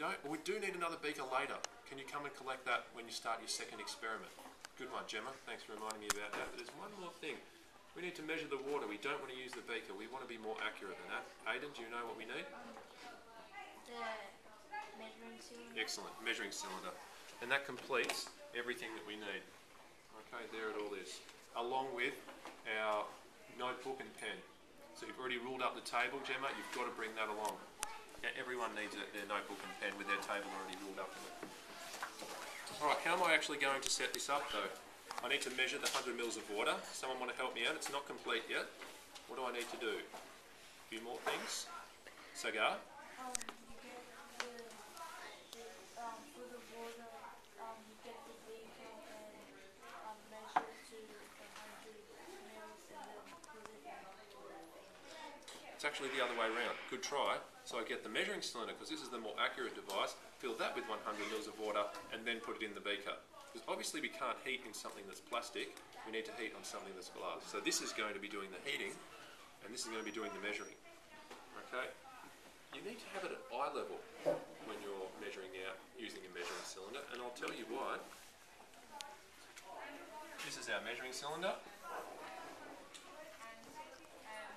don't. We do need another beaker later. Can you come and collect that when you start your second experiment? Good one, Gemma. Thanks for reminding me about that. But there's one more thing. We need to measure the water. We don't want to use the beaker. We want to be more accurate than that. Aidan, do you know what we need? The measuring cylinder. Excellent. Measuring cylinder. And that completes everything that we need. Okay, there it all is. Along with our notebook and pen. So you've already ruled up the table, Gemma. You've got to bring that along. Everyone needs a, their notebook and pen with their table already ruled up. Alright, how am I actually going to set this up though? I need to measure the 100 mils of water. Someone want to help me out? It's not complete yet. What do I need to do? A few more things. Thing. It's actually the other way around. Good try. So I get the measuring cylinder because this is the more accurate device. Fill that with 100 mils of water and then put it in the beaker. Because obviously we can't heat in something that's plastic. We need to heat on something that's glass. So this is going to be doing the heating, and this is going to be doing the measuring. Okay. You need to have it at eye level when you're measuring out using a measuring cylinder, and I'll tell you why. This is our measuring cylinder.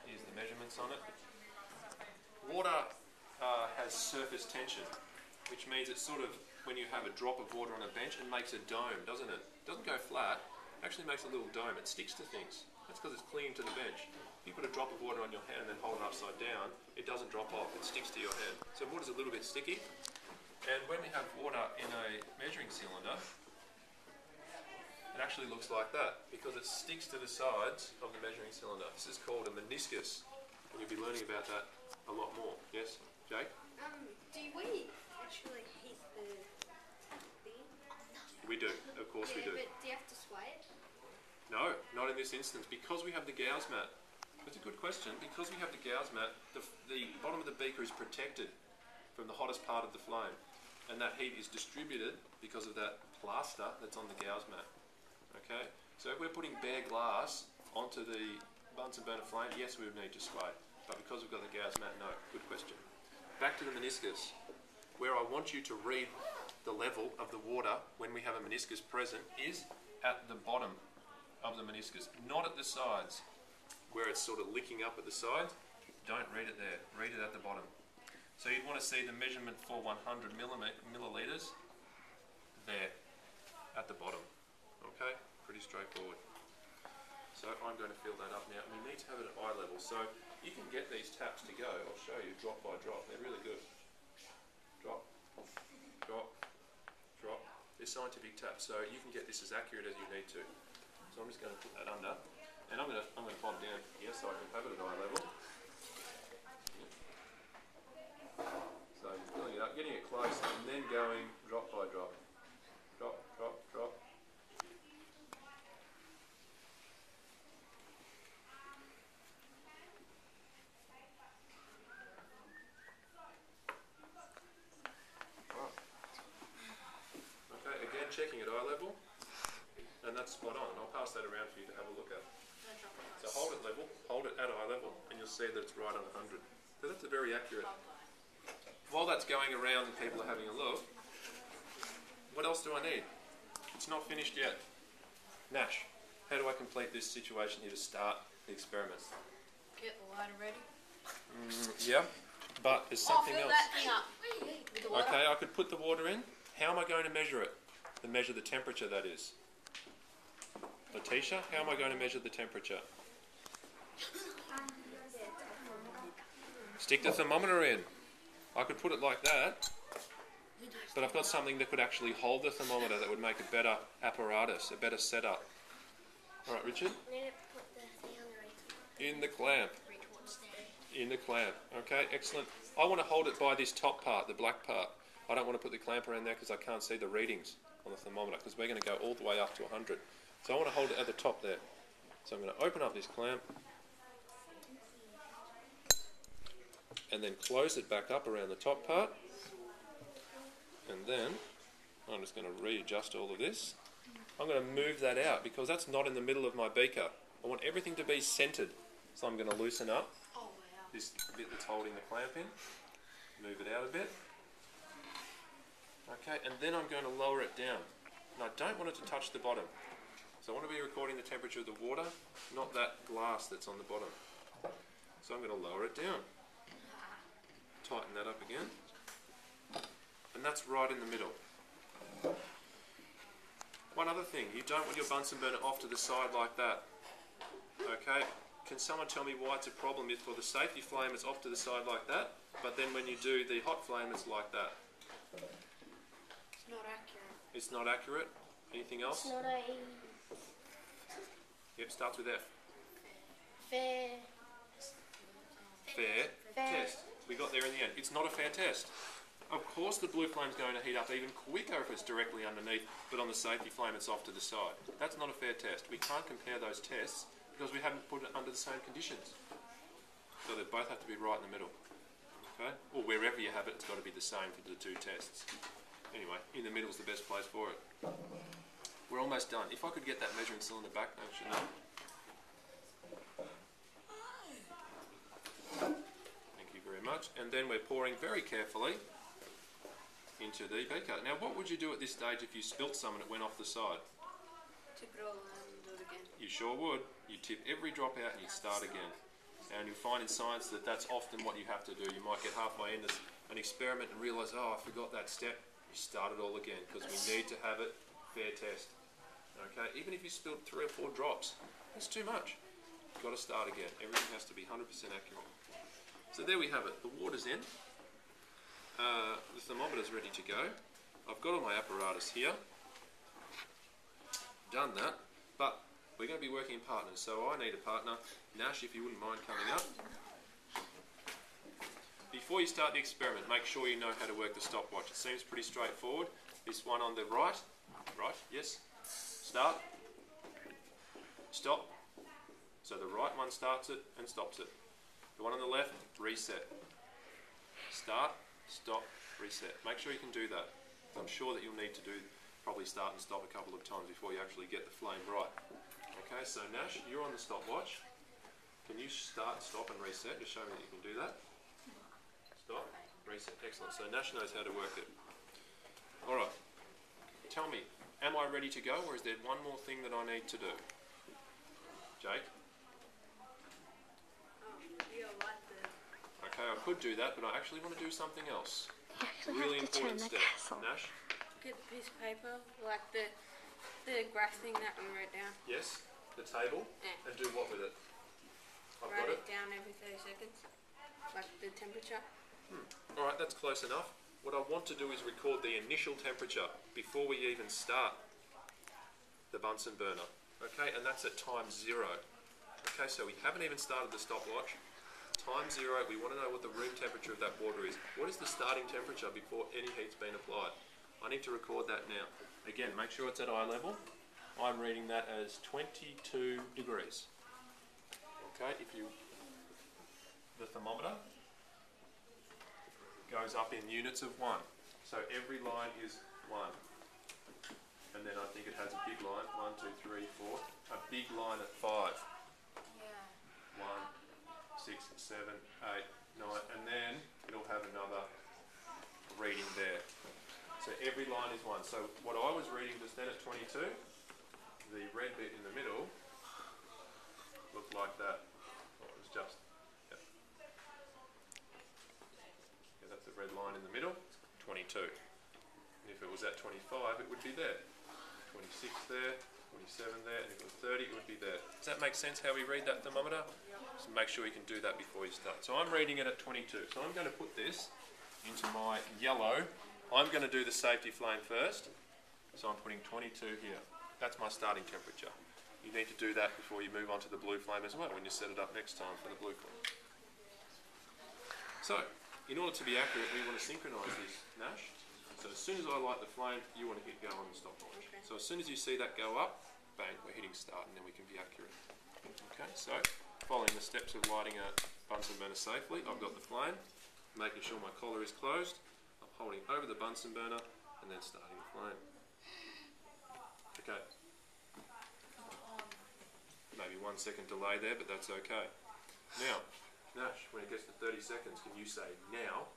Here's the measurements on it. Water uh, has surface tension, which means it's sort of when you have a drop of water on a bench, it makes a dome, doesn't it? It doesn't go flat, it actually makes a little dome. It sticks to things. That's because it's clinging to the bench. If you put a drop of water on your hand and then hold it upside down, it doesn't drop off, it sticks to your hand. So water's a little bit sticky. And when we have water in a measuring cylinder, it actually looks like that because it sticks to the sides of the measuring cylinder. This is called a meniscus, and you'll be learning about that a lot more. Yes, Um, do we actually heat the thing? We do, of course we do. But do you have to sway it? No, not in this instance because we have the gauze mat. That's a good question. Because we have the gauze mat, the, the bottom of the beaker is protected from the hottest part of the flame, and that heat is distributed because of that plaster that's on the gauze mat. Okay, so if we're putting bare glass onto the Bunsen burner flame, yes, we would need to sway. But because we've got the gauze mat, no. Good question. Back to the meniscus, where I want you to read the level of the water when we have a meniscus present is at the bottom of the meniscus, not at the sides, where it's sort of licking up at the sides. Don't read it there. Read it at the bottom. So you'd want to see the measurement for 100 milliliters there at the bottom. Okay, pretty straightforward. So I'm going to fill that up now. And you need to have it at eye level. So you can get these taps to go. I'll show you drop by drop. They're really good. Drop, drop, drop. They're scientific taps, so you can get this as accurate as you need to. So I'm just going to put that under, and I'm going to I'm going to pop down here so I can have it at eye level. So filling it up, getting it close, and then going drop by. Drop, drop, drop. Right. Okay, again checking at eye level, and that's spot on. I'll pass that around for you to have a look at. So hold it level, hold it at eye level, and you'll see that it's right on 100. So that's a very accurate. While that's going around and people are having a look, what else do I need? It's not finished yet. Nash, how do I complete this situation here to start the experiment? Get the lighter ready. Mm, yeah, but there's Oh, something fill else. that thing up with the water. Okay, I could put the water in. How am I going to measure it? To measure the temperature, that is. Letitia, how am I going to measure the temperature? Stick the thermometer in. I could put it like that, but I've got something that could actually hold the thermometer that would make a better apparatus, a better setup. All right, Richard, in the clamp. In the clamp. Okay, excellent. I want to hold it by this top part, the black part. I don't want to put the clamp around there because I can't see the readings on the thermometer because we're going to go all the way up to 100. So I want to hold it at the top there. So I'm going to open up this clamp and then close it back up around the top part. And then I'm just going to readjust all of this. I'm going to move that out because that's not in the middle of my beaker. I want everything to be centered. So I'm going to loosen up this bit that's holding the clamp in. Move it out a bit. Okay, and then I'm going to lower it down. And I don't want it to touch the bottom. So I want to be recording the temperature of the water, not that glass that's on the bottom. So I'm going to lower it down. Tighten that up again. And that's right in the middle. One other thing, you don't want your Bunsen burner off to the side like that. Okay, can someone tell me why it's a problem if for the safety flame it's off to the side like that, but then when you do the hot flame it's like that? It's not accurate. It's not accurate. Anything else? Yep, starts with F. fair. Fair, Fair. test. We got there in the end. It's not a fair test. Of course, the blue flame's going to heat up even quicker if it's directly underneath, but on the safety flame, it's off to the side. That's not a fair test. We can't compare those tests because we haven't put it under the same conditions. So they both have to be right in the middle. Okay? Or wherever you have it, it's got to be the same for the two tests. Anyway, in the middle is the best place for it. We're almost done. If I could get that measuring cylinder back, actually, no. Thank you very much. And then we're pouring very carefully into the beaker. Now, what would you do at this stage if you spilt some and it went off the side? Tip it all and do it again. You sure would. You tip every drop out and you start again. And you'll find in science that that's often what you have to do. You might get halfway into an experiment and realise, oh, I forgot that step. You start it all again because we need to have it fair test. Okay, even if you spilled three or four drops, that's too much. You've got to start again. Everything has to be 100% accurate. So there we have it. The water's in. Uh, the thermometer's ready to go. I've got all my apparatus here. Done that. But we're going to be working in partners, so I need a partner. Nash, if you wouldn't mind coming up. Before you start the experiment, make sure you know how to work the stopwatch. It seems pretty straightforward. This one on the right, right, yes. Start. Stop. So the right one starts it and stops it. The one on the left, reset. Start, stop, reset. Make sure you can do that. I'm sure that you'll need to do probably start and stop a couple of times before you actually get the flame right. Okay, so Nash, you're on the stopwatch. Can you start, stop, and reset? Just show me that you can do that. Stop, reset. Excellent. So Nash knows how to work it. All right. Tell me, am I ready to go, or is there one more thing that I need to do? Jake. Oh, you like the Okay, I could do that, but I actually want to do something else. You actually Really have to turn important the step. gas on. Nash. get the piece of paper, like the the graph thing that we wrote down. Yes. The table. Yeah. And do what with it? I've Write got it. it down every 30 seconds, like the temperature. Hmm. All right, that's close enough. What I want to do is record the initial temperature before we even start the Bunsen burner. Okay, and that's at time zero. Okay, so we haven't even started the stopwatch. Time zero, we want to know what the room temperature of that water is. What is the starting temperature before any heat's been applied? I need to record that now. Again, make sure it's at eye level. I'm reading that as 22 degrees. Okay, if you, the thermometer goes up in units of one. So every line is one. And then I think it has a big line, one, two, three, four. A big line at five. Yeah. One, six, seven, eight, nine, and then it'll have another reading there. So every line is one. So what I was reading just then at 22, the red bit in the middle looked like that. Oh, it was just, yeah. Yeah, that's the red line in the middle, 22. And if it was at 25, it would be there. 26 there, 27 there, and if it was 30, it would be there. Does that make sense how we read that thermometer? So make sure you can do that before you start. So I'm reading it at 22. So I'm going to put this into my yellow. I'm going to do the safety flame first. So I'm putting 22 here. That's my starting temperature. You need to do that before you move on to the blue flame as well when you set it up next time for the blue flame. So, in order to be accurate, we want to synchronise this, Nash. So as soon as I light the flame, you want to hit go on the stopwatch. Okay. So as soon as you see that go up, bang, we're hitting start and then we can be accurate. Okay, so following the steps of lighting a Bunsen burner safely, I've got the flame, making sure my collar is closed, I'm holding over the Bunsen burner and then starting the flame. Okay. Maybe one second delay there, but that's okay. Now, Nash, when it gets to 30 seconds, can you say now?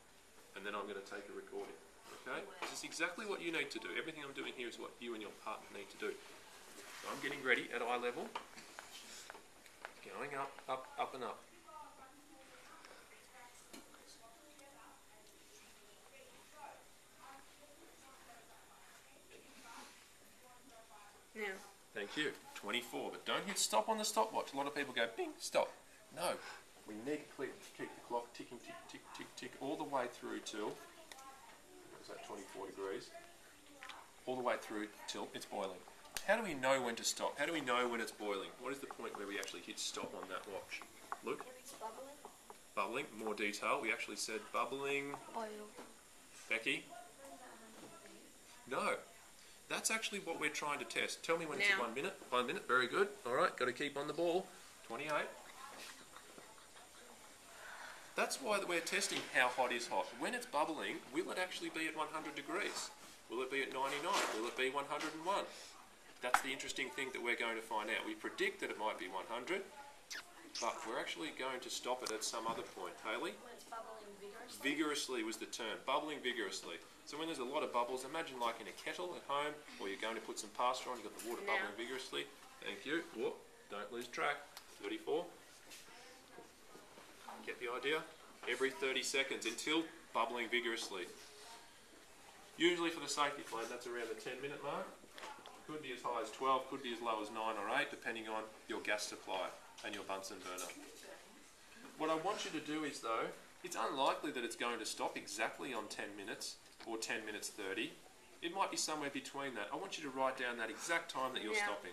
And then I'm going to take a recording. Okay? This is exactly what you need to do. Everything I'm doing here is what you and your partner need to do. So I'm getting ready at eye level. Going up, up, up and up. Now. Thank you. 24. But don't hit stop on the stopwatch. A lot of people go, bing, stop. No. We need to keep the clock ticking, tick, tick, tick, tick, all the way through till, that, 24 degrees? All the way through till it's boiling. How do we know when to stop? How do we know when it's boiling? What is the point where we actually hit stop on that watch? Luke? Bubbling, Bubbling, more detail. We actually said bubbling. oil. Becky? No. That's actually what we're trying to test. Tell me when it's Now. one minute. One minute, very good. All right, got to keep on the ball. 28. That's why we're testing how hot is hot. When it's bubbling, will it actually be at 100 degrees? Will it be at 99? Will it be 101? That's the interesting thing that we're going to find out. We predict that it might be 100, but we're actually going to stop it at some other point. Haley? When it's bubbling vigorously. Vigorously was the term, bubbling vigorously. So when there's a lot of bubbles, imagine like in a kettle at home, or you're going to put some pasta on, you've got the water Now. bubbling vigorously. Thank you. Whoop, don't lose track. 34. Get the idea? Every 30 seconds until bubbling vigorously. Usually for the safety flame, that's around the 10 minute mark. Could be as high as 12, could be as low as 9 or 8, depending on your gas supply and your Bunsen burner. What I want you to do is, though, it's unlikely that it's going to stop exactly on 10 minutes or 10 minutes 30. It might be somewhere between that. I want you to write down that exact time that you're Yeah. stopping.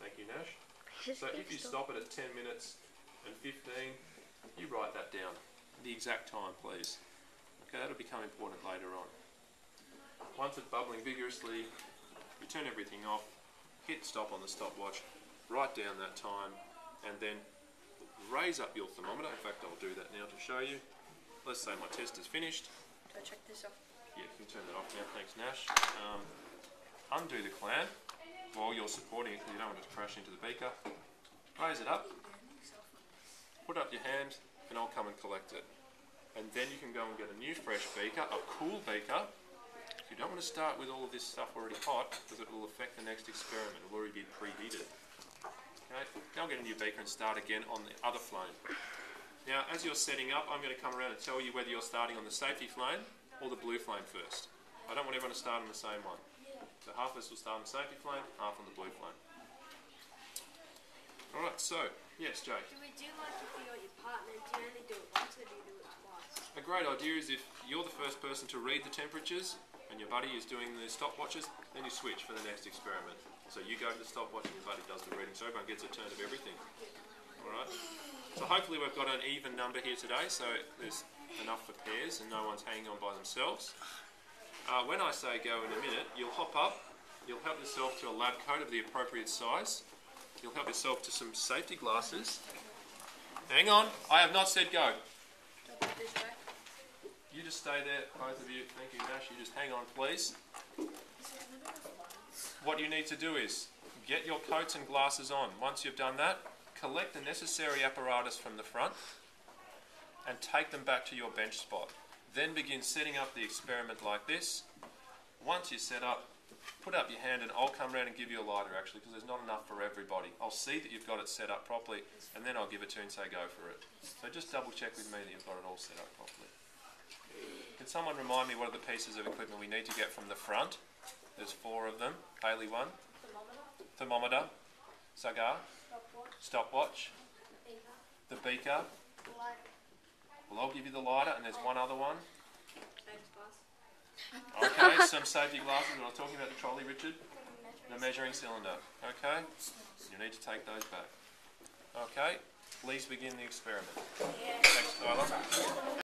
Thank you, Nash. So if you stop it at 10 minutes and 15, you write that down. The exact time, please. Okay, that'll become important later on. Once it's bubbling vigorously, you turn everything off, hit stop on the stopwatch, write down that time, and then raise up your thermometer. In fact, I'll do that now to show you. Let's say my test is finished. Do I check this off? Yeah, you can turn that off now. Thanks, Nash. Um, undo the clamp while you're supporting it because you don't want it to crash into the beaker. Raise it up. Put up your hand, and I'll come and collect it. And then you can go and get a new fresh beaker, a cool beaker. You don't want to start with all of this stuff already hot because it will affect the next experiment. It will already be preheated. Okay, now get a new beaker and start again on the other flame. Now, as you're setting up, I'm going to come around and tell you whether you're starting on the safety flame or the blue flame first. I don't want everyone to start on the same one. So half of us will start on the safety flame, half on the blue flame. Alright, so, yes, Jake. Do we do like if you're your partner, do you only do it once or do you do it twice? A great idea is if you're the first person to read the temperatures and your buddy is doing the stopwatches, then you switch for the next experiment. So you go to the stopwatch and your buddy does the reading, so everyone gets a turn of everything. Alright? So hopefully we've got an even number here today, so there's enough for pairs and no one's hanging on by themselves. Uh, when I say go in a minute, you'll hop up, you'll help yourself to a lab coat of the appropriate size, you'll help yourself to some safety glasses. Hang on, I have not said go. You just stay there, both of you. Thank you, Nash. You just hang on, please. What you need to do is get your coats and glasses on. Once you've done that, collect the necessary apparatus from the front and take them back to your bench spot. Then begin setting up the experiment like this. Once you're set up, put up your hand and I'll come around and give you a lighter actually because there's not enough for everybody. I'll see that you've got it set up properly and then I'll give it to you and say go for it. So just double check with me that you've got it all set up properly. Can someone remind me what are the pieces of equipment we need to get from the front? There's four of them. Haley one. Thermometer, Thermometer. Cigar. stopwatch, Stopwatch. beaker, The beaker. Well, I'll give you the lighter, and there's one other one. Thanks, boss. Okay, some safety glasses. When I was talking about the trolley, Richard, measuring the measuring cylinder. Okay, you need to take those back. Okay, please begin the experiment. Thanks, Tyler.